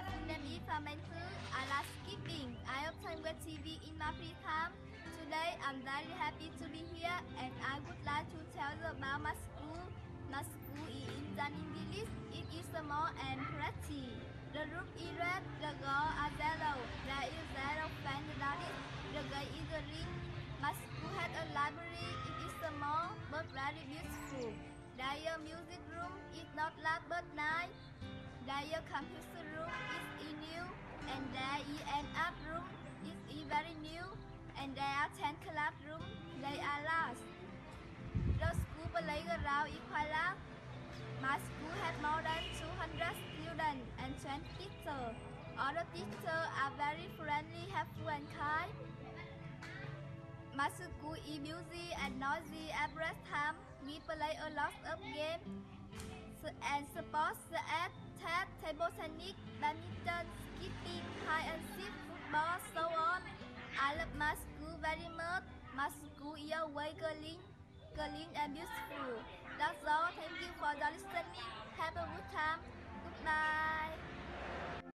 Flamenco. I love skipping. I often watch TV in my free time. Today I'm very happy to be here and I would like to tell you about my school. My school is in Gia Ninh Village. It is small and pretty. The roof is red, the walls are yellow. There is zero fan without it. The gate is green. My school has a library. It is small but very beautiful. Their music room is not loud but nice. Computer room is new and there is an art room it is very new and there are 10 classrooms they are large. The school playground is quite large. My school has more than 200 students and 20 teachers. All the teachers are very friendly, helpful and kind. My school is busy and noisy at time. We play a lot of games and sports as tag, table tennis, badminton, seek, so on. I love my school very much. My school is always clean, clean and beautiful. That's all. Thank you for the